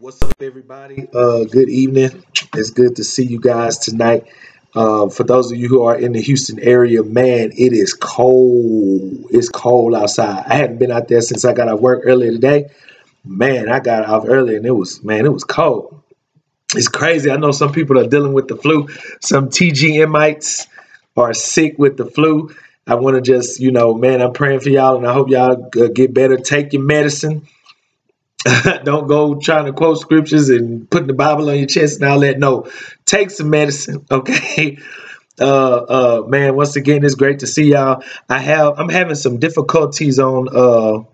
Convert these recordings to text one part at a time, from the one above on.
What's up, everybody? Uh, good evening. It's good to see you guys tonight. Uh, for those of you who are in the Houston area, man, it is cold. It's cold outside. I hadn't been out there since I got off work earlier today. Man, I got off early and it was, man, it was cold. It's crazy. I know some people are dealing with the flu. Some TGMites are sick with the flu. I want to just, you know, man, I'm praying for y'all and I hope y'all get better. Take your medicine. Don't go trying to quote scriptures and putting the Bible on your chest and all that. No, take some medicine, okay? Uh, uh, man, once again, it's great to see y'all. I have, I'm having some difficulties on, uh,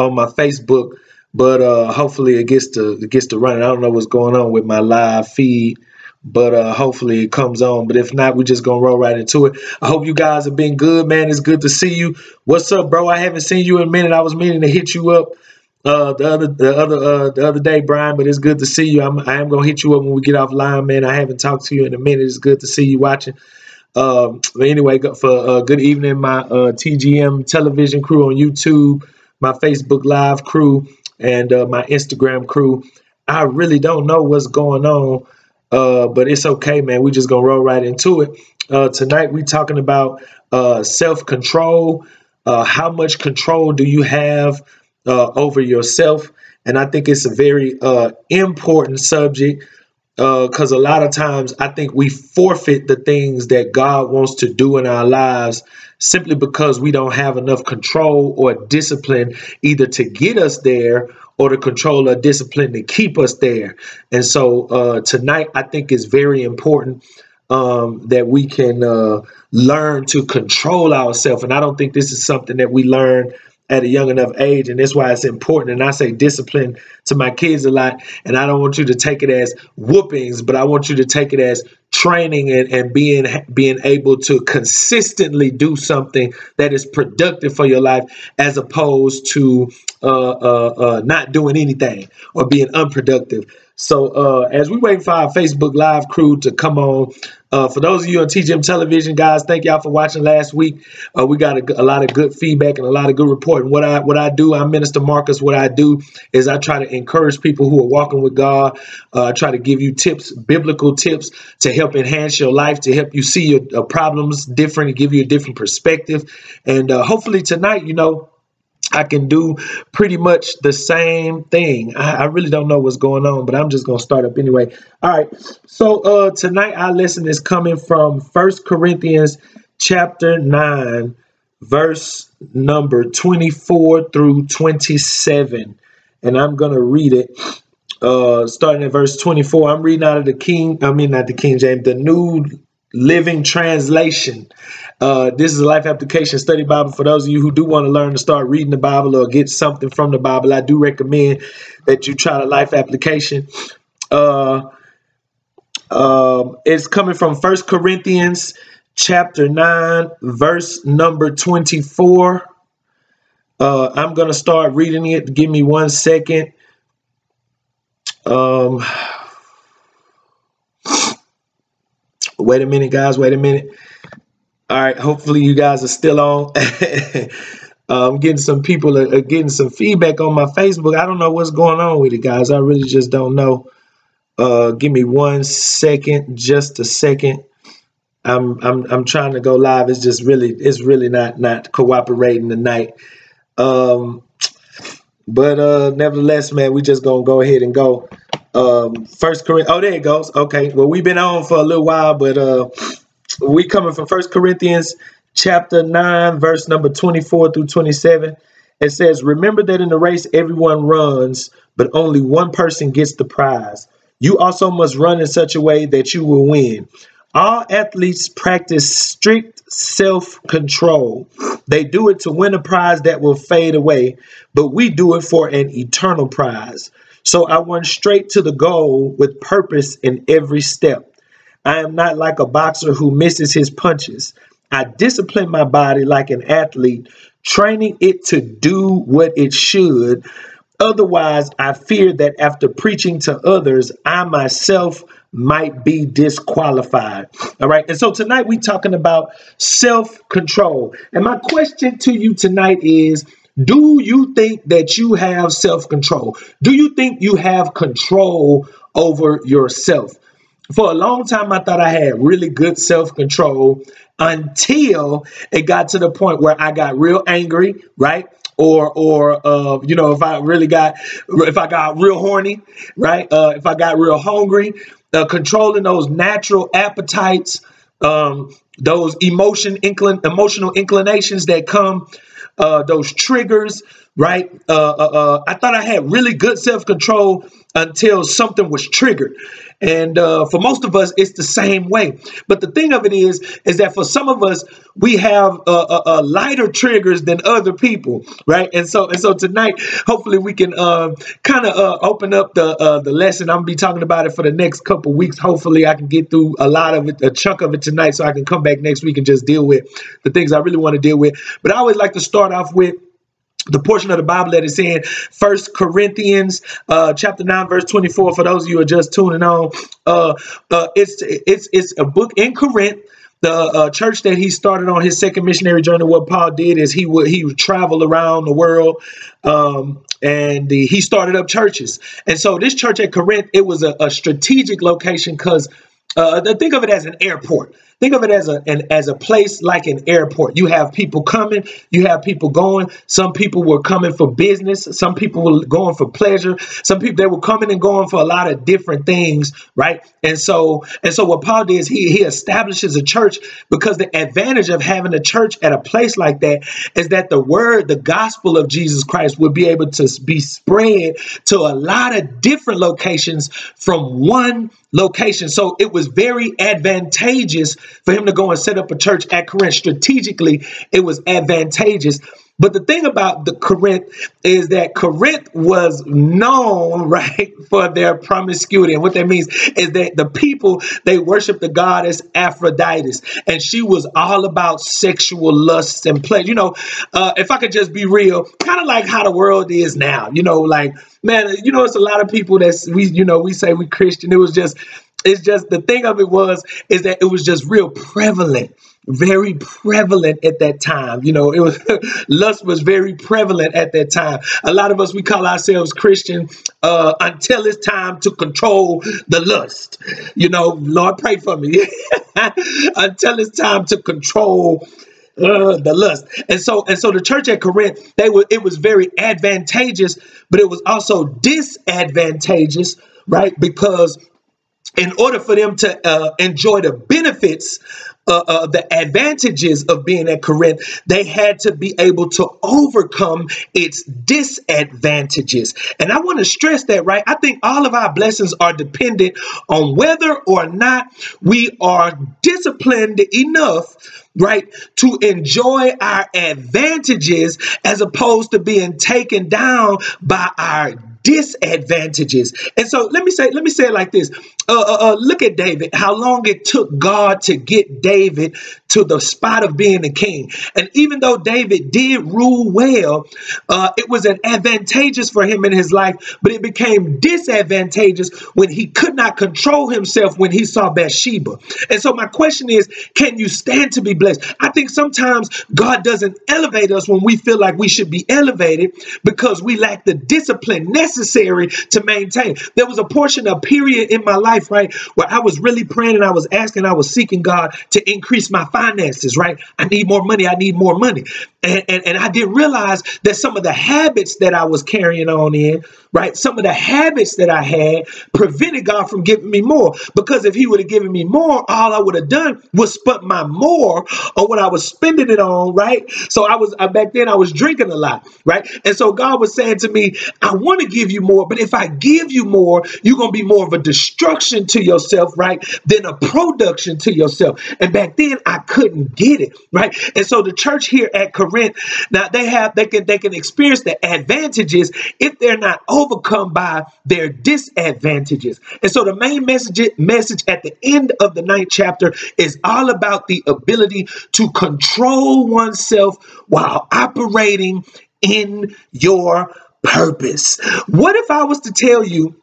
on my Facebook, but uh, hopefully it gets to, it gets to running. I don't know what's going on with my live feed, but uh, hopefully it comes on. But if not, we're just gonna roll right into it. I hope you guys have been good, man. It's good to see you. What's up, bro? I haven't seen you in a minute. I was meaning to hit you up uh, the other the other uh, the other day, Brian. But it's good to see you. I'm I am gonna hit you up when we get offline, man. I haven't talked to you in a minute. It's good to see you watching. Um, but anyway, for uh, good evening, my uh, TGM television crew on YouTube, my Facebook Live crew, and uh, my Instagram crew. I really don't know what's going on, uh, but it's okay, man. We just gonna roll right into it. Uh, tonight we talking about uh, self control. Uh, how much control do you have uh, over yourself. And I think it's a very uh, important subject because uh, a lot of times I think we forfeit the things that God wants to do in our lives simply because we don't have enough control or discipline either to get us there or to control or discipline to keep us there. And so uh, tonight I think is very important um, that we can uh, learn to control ourselves. And I don't think this is something that we learn at a young enough age. And that's why it's important. And I say discipline to my kids a lot. And I don't want you to take it as whoopings, but I want you to take it as training and, and being being able to consistently do something that is productive for your life as opposed to uh, uh, uh, not doing anything or being unproductive. So uh, as we wait for our Facebook Live crew to come on, uh, for those of you on TGM Television, guys, thank y'all for watching last week. Uh, we got a, a, lot of good feedback and a lot of good reporting. What I what I do, I'm Minister Marcus. What I do is I try to encourage people who are walking with God. Uh, I try to give you tips, biblical tips to help enhance your life, to help you see your uh, problems different, and give you a different perspective. And uh, hopefully tonight, you know, I can do pretty much the same thing. I, I, really don't know what's going on, but I'm just gonna start up anyway. All right. So uh tonight our lesson is coming from First Corinthians chapter 9, verse number 24 through 27. And I'm gonna read it. Uh starting at verse 24. I'm reading out of the King, I mean not the King James, the new living translation. Uh, this is a life application study Bible for those of you who do want to learn to start reading the Bible or get something from the Bible. I do recommend that you try the life application. Uh, uh, it's coming from First Corinthians chapter 9, verse number 24. Uh, I'm going to start reading it. Give me one second. Um, wait a minute, guys. Wait a minute. All right. Hopefully, you guys are still on. I'm getting some people are, getting some feedback on my Facebook. I don't know what's going on with it, guys. I really just don't know. Uh, give me one second, just a second. I'm I'm I'm trying to go live. It's just really it's really not not cooperating tonight. Um, but uh, nevertheless, man, we just gonna go ahead and go. Um, First Corinthians. Oh, there it goes. Okay. Well, we've been on for a little while, but uh, we coming from First Corinthians chapter 9, verse number 24 through 27. It says, Remember that in the race everyone runs, but only one person gets the prize. You also must run in such a way that you will win. All athletes practice strict self control. They do it to win a prize that will fade away, but we do it for an eternal prize. So I run straight to the goal with purpose in every step. I am not like a boxer who misses his punches. I discipline my body like an athlete, training it to do what it should. Otherwise, I fear that after preaching to others, I myself might be disqualified. All right. And so tonight we're talking about self control. And my question to you tonight is Do you think that you have self control? Do you think you have control over yourself? For a long time, I thought I had really good self control until it got to the point where I got real angry, right? Or, or uh, you know, if I really got, if I got real horny, right? Uh, if I got real hungry, uh, controlling those natural appetites, um, those emotion inclin- emotional inclinations that come, uh, those triggers, right? Uh, uh, uh, I thought I had really good self control until something was triggered. And uh, for most of us, it's the same way. But the thing of it is, is that for some of us, we have uh, uh, lighter triggers than other people, right? And so, and so tonight, hopefully, we can uh, kind of open up the the lesson. I'm gonna be talking about it for the next couple weeks. Hopefully, I can get through a lot of it, a chunk of it tonight, so I can come back next week and just deal with the things I really want to deal with. But I always like to start off with the portion of the Bible that is in First Corinthians uh, chapter 9, verse 24. For those of you who are just tuning on, uh, uh, it's it's it's a book in Corinth. The uh, church that he started on his second missionary journey, what Paul did is he would he would travel around the world, um, and the, he started up churches. And so this church at Corinth, it was a, a strategic location because uh, think of it as an airport. Think of it as a an, as a place like an airport. You have people coming, you have people going. Some people were coming for business, some people were going for pleasure. Some people they were coming and going for a lot of different things, right? And so and so what Paul did is he he establishes a church because the advantage of having a church at a place like that is that the word, the gospel of Jesus Christ would be able to be spread to a lot of different locations from one location. So it was very advantageous for him to go and set up a church at Corinth. Strategically, it was advantageous. But the thing about the Corinth is that Corinth was known, right, for their promiscuity. And what that means is that the people, they worship the goddess Aphrodite. And she was all about sexual lusts and pleasure. You know, uh, if I could just be real, kind of like how the world is now, you know, like, man, you know, it's a lot of people that we, you know, we say we Christian. It was just, it's just the thing of it was is that it was just real prevalent very prevalent at that time. You know it was lust was very prevalent at that time. A lot of us we call ourselves christian uh, until it's time to control the lust. You know lord pray for me. Until it's time to control uh, the lust. And so and so the church at corinth they were it was very advantageous but it was also disadvantageous right? Because in order for them to uh, enjoy the benefits uh, uh, the advantages of being at Corinth, they had to be able to overcome its disadvantages. And I want to stress that, right? I think all of our blessings are dependent on whether or not we are disciplined enough right to enjoy our advantages as opposed to being taken down by our disadvantages. And so let me say, let me say it like this. Uh, uh, uh, look at David, how long it took God to get David to the spot of being a king. And even though David did rule well, uh, it was an advantageous for him in his life, but it became disadvantageous when he could not control himself when he saw Bathsheba. And so my question is, can you stand to be blessed? I think sometimes God doesn't elevate us when we feel like we should be elevated because we lack the discipline necessary necessary to maintain. There was a portion, a period in my life, right, where I was really praying and I was asking, I was seeking God to increase my finances, right? I need more money. I need more money. And, and, and I didn't realize that some of the habits that I was carrying on in, right, some of the habits that I had prevented God from giving me more. Because if He would have given me more, all I would have done was spent my more on what I was spending it on, right? So I was, uh, back then, I was drinking a lot, right? And so God was saying to me, I want to give you more, but if I give you more, you're going to be more of a destruction to yourself, right, than a production to yourself. And back then, I couldn't get it, right? And so the church here at Corinth, now they have they can they can experience the advantages if they're not overcome by their disadvantages. And so the main message message at the end of the ninth chapter is all about the ability to control oneself while operating in your purpose. What if I was to tell you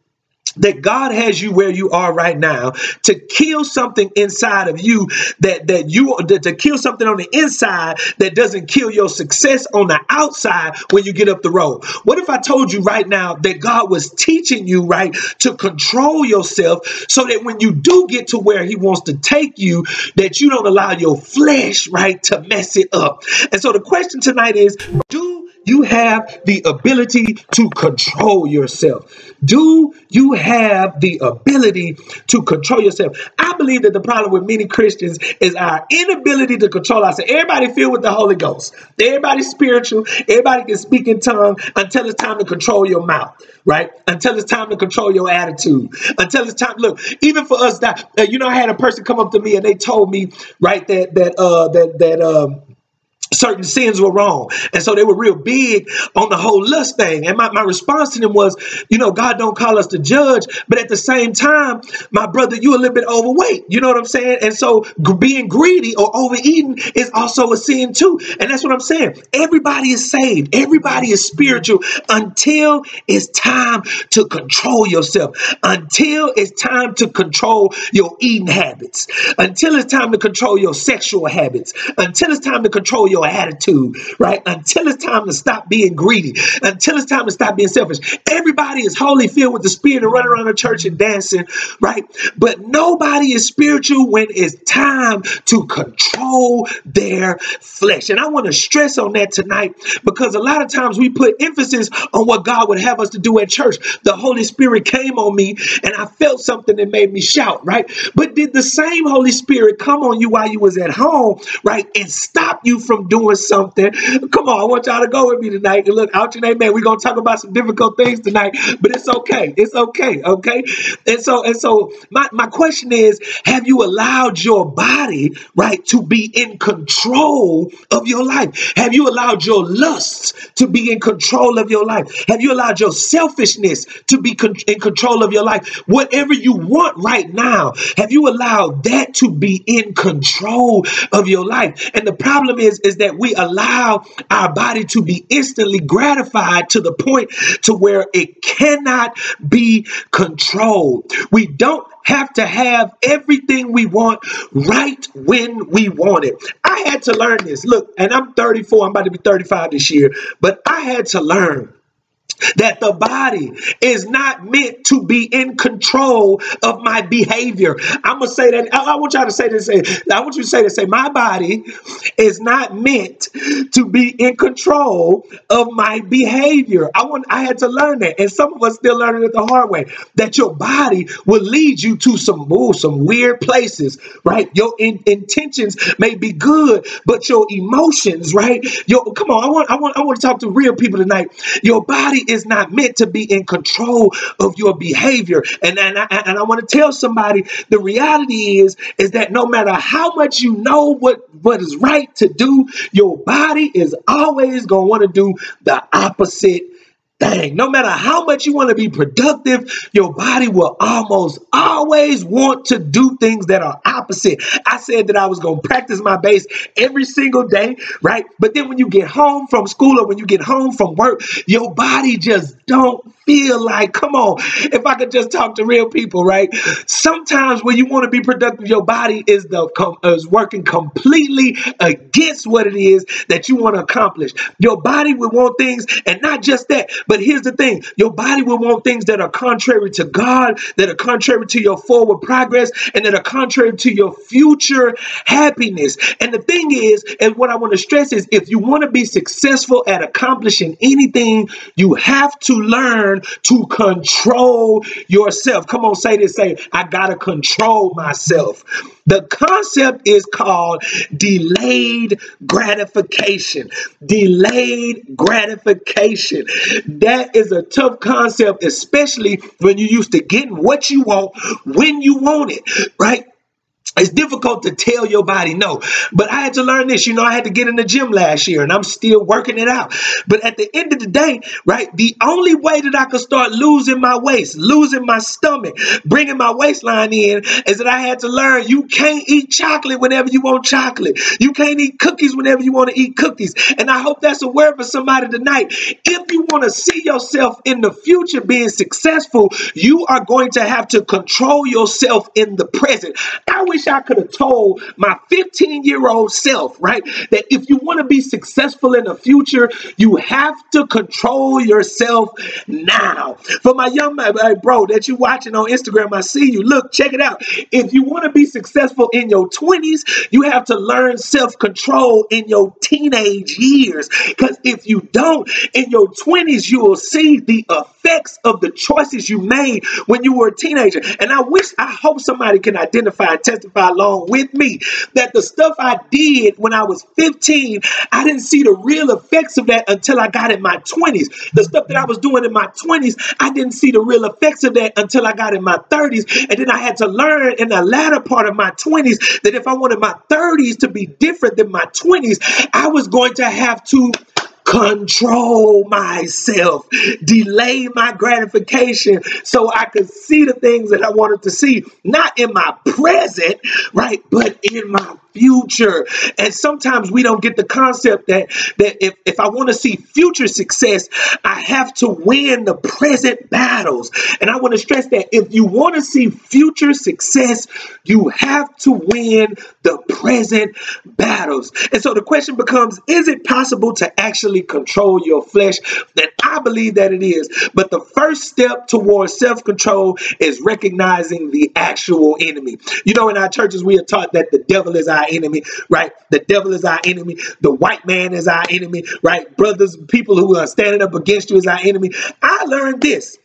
that God has you where you are right now to kill something inside of you that that you to kill something on the inside that doesn't kill your success on the outside when you get up the road. What if I told you right now that God was teaching you right to control yourself so that when you do get to where he wants to take you that you don't allow your flesh right to mess it up. And so the question tonight is do you have the ability to control yourself? Do you have the ability to control yourself? I believe that the problem with many Christians is our inability to control ourselves. Everybody filled with the Holy Ghost. Everybody spiritual. Everybody can speak in tongue until it's time to control your mouth, right? Until it's time to control your attitude. Until it's time. Look, even for us that uh, you know, I had a person come up to me and they told me, right, that that uh that that um certain sins were wrong. And so they were real big on the whole lust thing. And my, my response to them was, you know, God don't call us to judge, but at the same time, my brother, you're a little bit overweight. You know what I'm saying? And so being greedy or overeating is also a sin too. And that's what I'm saying. Everybody is saved. Everybody is spiritual until it's time to control yourself, until it's time to control your eating habits, until it's time to control your sexual habits, until it's time to control your your attitude, right? Until it's time to stop being greedy, until it's time to stop being selfish. Everybody is wholly filled with the Spirit and running around the church and dancing, right? But nobody is spiritual when it's time to control their flesh. And I want to stress on that tonight because a lot of times we put emphasis on what God would have us to do at church. The Holy Spirit came on me and I felt something that made me shout, right? But did the same Holy Spirit come on you while you was at home, right? And stop you from doing something. Come on, I want y'all to go with me tonight. And look, out your name, man. We're gonna talk about some difficult things tonight, but it's okay. It's okay. Okay. And so, and so my, my question is, have you allowed your body, right, to be in control of your life? Have you allowed your lusts to be in control of your life? Have you allowed your selfishness to be con- in control of your life? Whatever you want right now, have you allowed that to be in control of your life? And the problem is, is that we allow our body to be instantly gratified to the point to where it cannot be controlled. We don't have to have everything we want right when we want it. I had to learn this. Look, and I'm 34, I'm about to be 35 this year, but I had to learn that the body is not meant to be in control of my behavior. I'm gonna say that. I, want y'all to say this. Say, I want you to say this. Say, my body is not meant to be in control of my behavior. I want. I had to learn that, and some of us still learning it the hard way. That your body will lead you to some ooh, some weird places, right? Your in, intentions may be good, but your emotions, right? Your come on. I want. I want. I want to talk to real people tonight. Your body is not meant to be in control of your behavior. And, and, I, and I want to tell somebody the reality is, is that no matter how much you know what, what is right to do, your body is always going to want to do the opposite Dang, no matter how much you want to be productive, your body will almost always want to do things that are opposite. I said that I was going to practice my bass every single day, right? But then when you get home from school or when you get home from work, your body just don't feel like, come on, if I could just talk to real people, right? Sometimes when you want to be productive, your body is the is working completely against what it is that you want to accomplish. Your body will want things, and not just that, but here's the thing your body will want things that are contrary to God, that are contrary to your forward progress, and that are contrary to your future happiness. And the thing is, and what I want to stress is if you want to be successful at accomplishing anything, you have to learn to control yourself. Come on, say this, say, I gotta control myself. The concept is called delayed gratification. Delayed gratification. That is a tough concept, especially when you're used to getting what you want when you want it, right? It's difficult to tell your body no. But I had to learn this. You know, I had to get in the gym last year and I'm still working it out. But at the end of the day, right, the only way that I could start losing my waist, losing my stomach, bringing my waistline in is that I had to learn you can't eat chocolate whenever you want chocolate. You can't eat cookies whenever you want to eat cookies. And I hope that's a word for somebody tonight. If you want to see yourself in the future being successful, you are going to have to control yourself in the present. I wish I could have told my 15 year old self, right, that if you want to be successful in the future, you have to control yourself now. For my young man, bro, that you watching on Instagram, I see you. Look, check it out. If you want to be successful in your 20s, you have to learn self control in your teenage years. Because if you don't, in your 20s, you will see the effects of the choices you made when you were a teenager. And I wish, I hope somebody can identify and testify along with me that the stuff I did when I was 15, I didn't see the real effects of that until I got in my 20s. The stuff that I was doing in my 20s, I didn't see the real effects of that until I got in my 30s. And then I had to learn in the latter part of my 20s that if I wanted my 30s to be different than my 20s, I was going to have to control myself, delay my gratification so I could see the things that I wanted to see, not in my present, right, but in my future. And sometimes we don't get the concept that that if, if I want to see future success, I have to win the present battles. And I want to stress that if you want to see future success, you have to win the present battles. And so the question becomes, is it possible to actually control your flesh? And I believe that it is. But the first step towards self-control is recognizing the actual enemy. You know, in our churches, we are taught that the devil is our enemy, right? The devil is our enemy. The white man is our enemy, right? Brothers, people who are standing up against you is our enemy. I learned this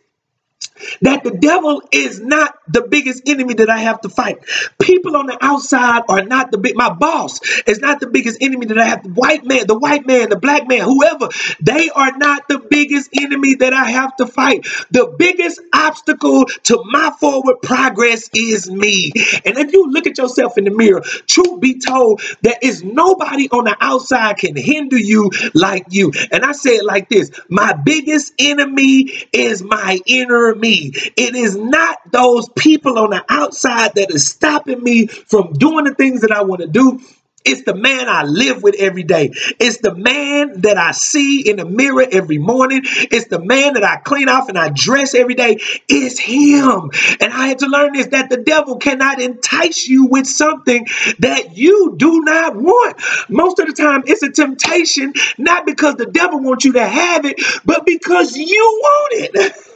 that the devil is not the biggest enemy that I have to fight. People on the outside are not the big, my boss is not the biggest enemy that I have. The white man, the white man, the black man, whoever, they are not the biggest enemy that I have to fight. The biggest obstacle to my forward progress is me. And if you look at yourself in the mirror, truth be told, there is nobody on the outside can hinder you like you. And I say it like this my biggest enemy is my inner me. It is not those people on the outside that is stopping me from doing the things that I want to do. It's the man I live with every day. It's the man that I see in the mirror every morning. It's the man that I clean off and I dress every day. It's him. And I had to learn this that the devil cannot entice you with something that you do not want. Most of the time, it's a temptation, not because the devil wants you to have it, but because you want it.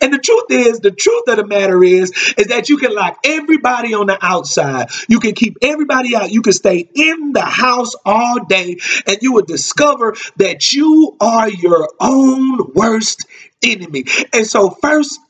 and the truth is, the truth of the matter is, is that you can lock everybody on the outside. You can keep everybody out. You can stay in the house all day, and you will discover that you are your own worst enemy. And so, first,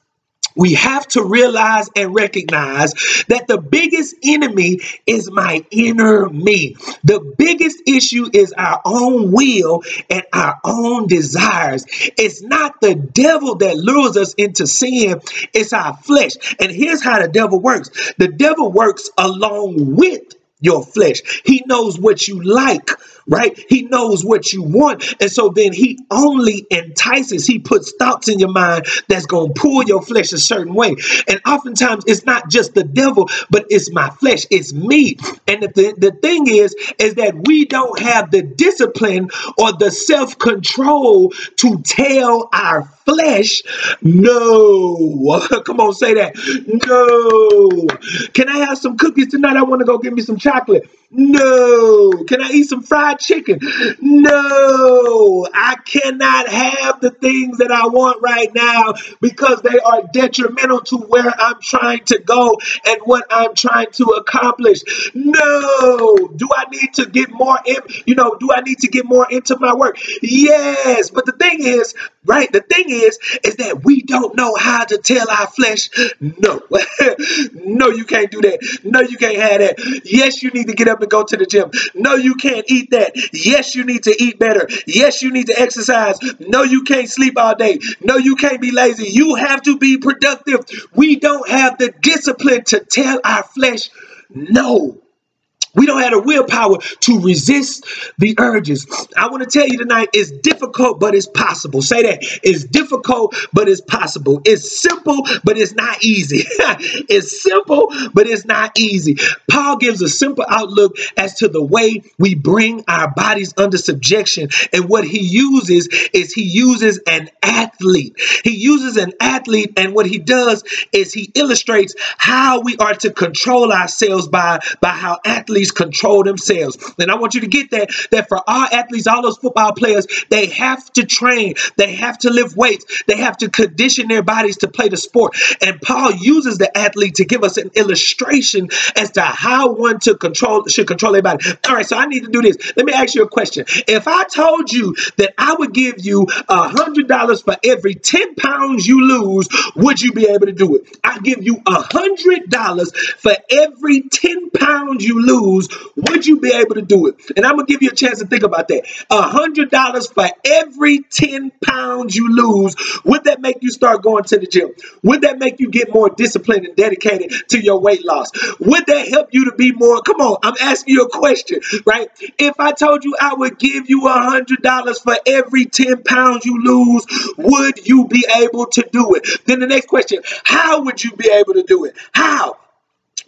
we have to realize and recognize that the biggest enemy is my inner me. The biggest issue is our own will and our own desires. It's not the devil that lures us into sin, it's our flesh. And here's how the devil works the devil works along with your flesh. He knows what you like, right? He knows what you want. And so then he only entices, he puts thoughts in your mind that's going to pull your flesh a certain way. And oftentimes it's not just the devil, but it's my flesh, it's me. And the, the thing is, is that we don't have the discipline or the self control to tell our flesh, no. Come on, say that. No. Can I have some cookies tonight? I want to go get me some chocolate. No. Can I eat some fried chicken? No. I cannot have the things that I want right now because they are detrimental to where I'm trying to go and what I'm trying to accomplish. No. Do I need to get more in, you know, do I need to get more into my work? Yes. But the thing is, right? The thing is, is that we don't know how to tell our flesh, no. no, you can't do that. No, you can't have that. Yes, you need to get up and go to the gym. No, you can't eat that. Yes, you need to eat better. Yes, you need to exercise. No, you can't sleep all day. No, you can't be lazy. You have to be productive. We don't have the discipline to tell our flesh No. We don't have the willpower to resist the urges. I want to tell you tonight it's difficult, but it's possible. Say that. It's difficult, but it's possible. It's simple, but it's not easy. it's simple, but it's not easy. Paul gives a simple outlook as to the way we bring our bodies under subjection. And what he uses is he uses an athlete. He uses an athlete, and what he does is he illustrates how we are to control ourselves by, by how athletes athletes control themselves. And I want you to get that, that for our athletes, all those football players, they have to train, they have to lift weights, they have to condition their bodies to play the sport. And Paul uses the athlete to give us an illustration as to how one to control should control their body. All right, so I need to do this. Let me ask you a question. If I told you that I would give you a hundred dollars for every 10 pounds you lose, would you be able to do it? I give you a hundred dollars for every 10 pounds you lose would you be able to do it? And I'm gonna give you a chance to think about that. A hundred dollars for every 10 pounds you lose, would that make you start going to the gym? Would that make you get more disciplined and dedicated to your weight loss? Would that help you to be more? Come on, I'm asking you a question, right? If I told you I would give you a hundred dollars for every 10 pounds you lose, would you be able to do it? Then the next question, how would you be able to do it? How?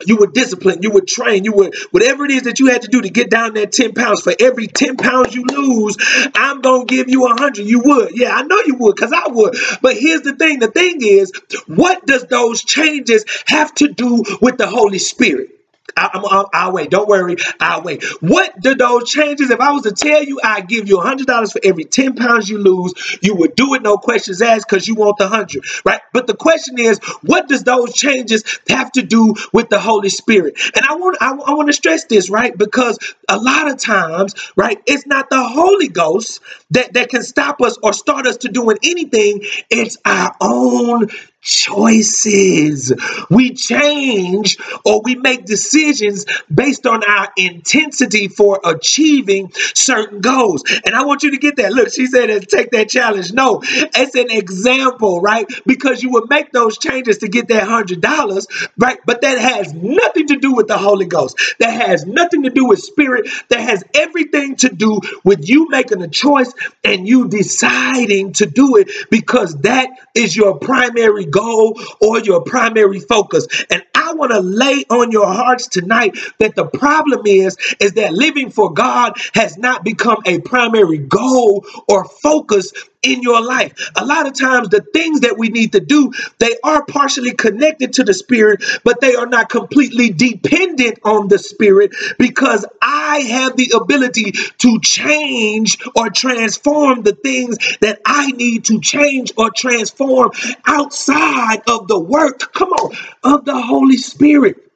You would discipline, you would train, you would whatever it is that you had to do to get down that 10 pounds. For every 10 pounds you lose, I'm gonna give you a hundred. You would, yeah, I know you would, because I would. But here's the thing: the thing is, what does those changes have to do with the Holy Spirit? I, will uh, wait. Don't worry. I'll wait. What do those changes? If I was to tell you, I give you a hundred dollars for every ten pounds you lose, you would do it, no questions asked, because you want the hundred, right? But the question is, what does those changes have to do with the Holy Spirit? And I want, I, I want to stress this, right? Because a lot of times, right, it's not the Holy Ghost that that can stop us or start us to doing anything. It's our own choices. We change or we make decisions based on our intensity for achieving certain goals. And I want you to get that. Look, she said, take that challenge. No, it's an example, right? Because you would make those changes to get that hundred dollars, right? But that has nothing to do with the Holy Ghost. That has nothing to do with spirit. That has everything to do with you making a choice and you deciding to do it because that is your primary goal or your primary focus. And I want to lay on your hearts tonight that the problem is is that living for God has not become a primary goal or focus in your life. A lot of times the things that we need to do, they are partially connected to the spirit, but they are not completely dependent on the spirit because I have the ability to change or transform the things that I need to change or transform outside of the work, come on, of the Holy Spirit.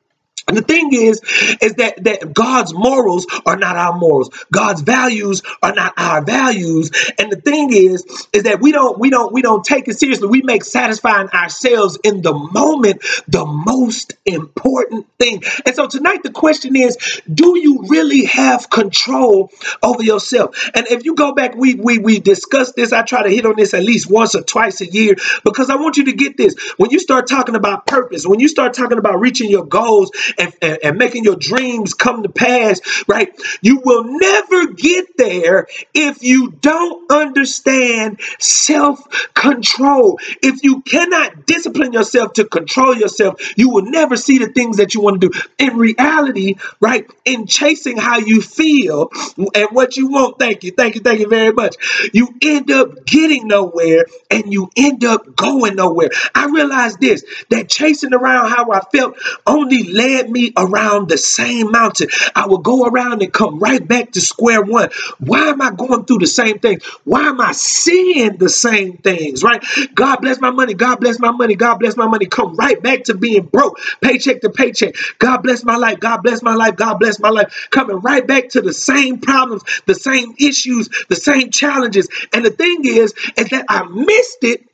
And the thing is, is that, that God's morals are not our morals. God's values are not our values. And the thing is, is that we don't, we don't, we don't take it seriously. We make satisfying ourselves in the moment the most important thing. And so tonight the question is, do you really have control over yourself? And if you go back, we we we discussed this. I try to hit on this at least once or twice a year because I want you to get this. When you start talking about purpose, when you start talking about reaching your goals and, and, and making your dreams come to pass, right? You will never get there if you don't understand self control. If you cannot discipline yourself to control yourself, you will never see the things that you want to do. In reality, right, in chasing how you feel and what you want, thank you, thank you, thank you very much, you end up getting nowhere and you end up going nowhere. I realized this that chasing around how I felt only led led me around the same mountain. I would go around and come right back to square one. Why am I going through the same things? Why am I seeing the same things, right? God bless my money. God bless my money. God bless my money. Come right back to being broke, paycheck to paycheck. God bless my life. God bless my life. God bless my life. Coming right back to the same problems, the same issues, the same challenges. And the thing is, is that I missed it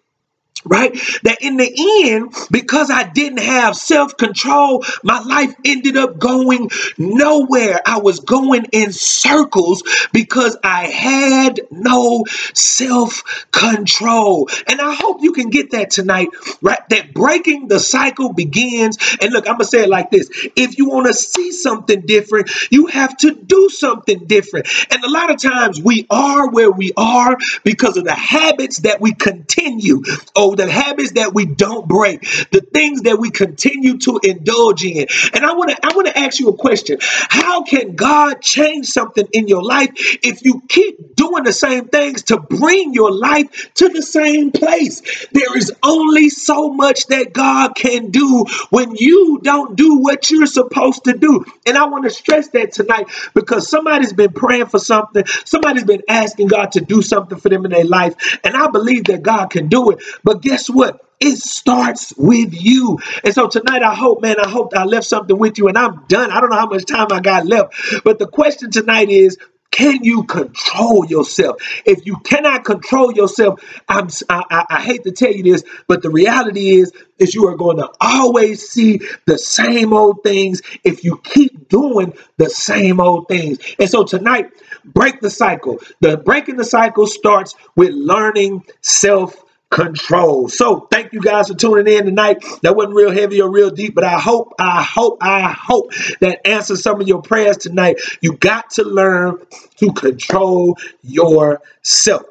right? That in the end, because I didn't have self control, my life ended up going nowhere. I was going in circles because I had no self control. And I hope you can get that tonight, right? That breaking the cycle begins. And look, I'm going to say it like this if you want to see something different, you have to do something different. And a lot of times we are where we are because of the habits that we continue the habits that we don't break, the things that we continue to indulge in. And I want to I want to ask you a question. How can God change something in your life if you keep doing the same things to bring your life to the same place? There is only so much that God can do when you don't do what you're supposed to do. And I want to stress that tonight because somebody's been praying for something, somebody's been asking God to do something for them in their life, and I believe that God can do it. But guess what? It starts with you. And so tonight, I hope, man, I hope I left something with you and I'm done. I don't know how much time I got left, but the question tonight is can you control yourself? If you cannot control yourself, I'm I, I, I, hate to tell you this, but the reality is is you are going to always see the same old things if you keep doing the same old things. And so tonight, break the cycle. The breaking the cycle starts with learning self control. So thank you guys for tuning in tonight. That wasn't real heavy or real deep, but I hope, I hope, I hope that answers some of your prayers tonight. You got to learn to control yourself.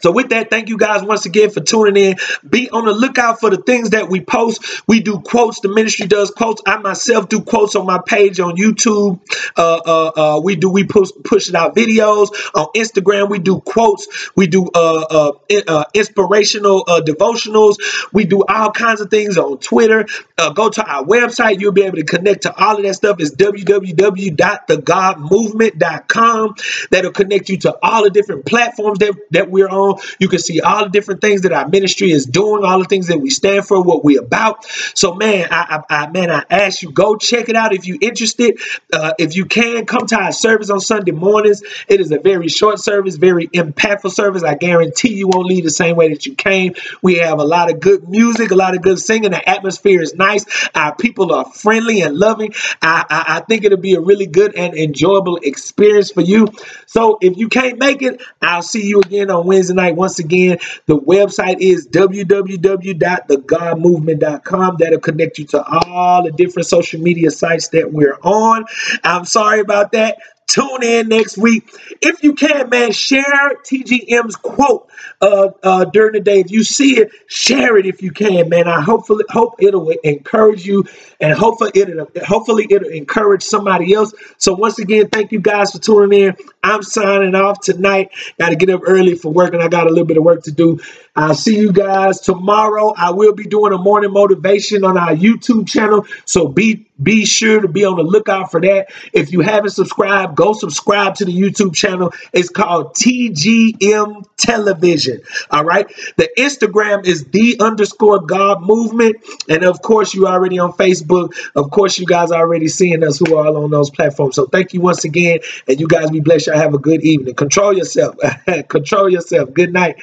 So with that, thank you guys once again for tuning in. Be on the lookout for the things that we post. We do quotes. The ministry does quotes. I myself do quotes on my page on YouTube. Uh, uh, uh, we do we push out videos on Instagram. We do quotes. We do uh, uh, uh inspirational devotionals. We do all kinds of things on Twitter. Go to our website. You'll be able to connect to all of that stuff. It's www.thegodmovement.com. That'll connect you to all the different platforms that, that we're on. You can see all the different things that our ministry is doing, all the things that we stand for, what we're about. So, man, I, I, I man, I ask you go check it out if you're interested. Uh, if you can, come to our service on Sunday mornings. It is a very short service, very impactful service. I guarantee you won't leave the same way that you came. We have a lot of good music, a lot of good singing. The atmosphere is nice. Our people are friendly and loving. I, I, I think it'll be a really good and enjoyable experience for you. So, if you can't make it, I'll see you again on Wednesday night. Once again, the website is www.thegodmovement.com. That'll connect you to all the different social media sites that we're on. I'm sorry about that. Tune in next week. If you can, man, share TGM's quote uh, uh, during the day. If you see it, share it if you can, man. I hopefully hope it'll encourage you and hopefully it'll hopefully it'll encourage somebody else. So once again, thank you guys for tuning in. I'm signing off tonight. Got to get up early for work and I got a little bit of work to do. I'll see you guys tomorrow. I will be doing a morning motivation on our YouTube channel. So be be sure to be on the lookout for that. If you haven't subscribed, go subscribe to the YouTube channel. It's called TGM Television. All right. The Instagram is the underscore God movement. And of course, you already on Facebook. Of course, you guys are already seeing us who are all on those platforms. So thank you once again. And you guys be blessed. Y'all have a good evening. Control yourself. Control yourself. Good night.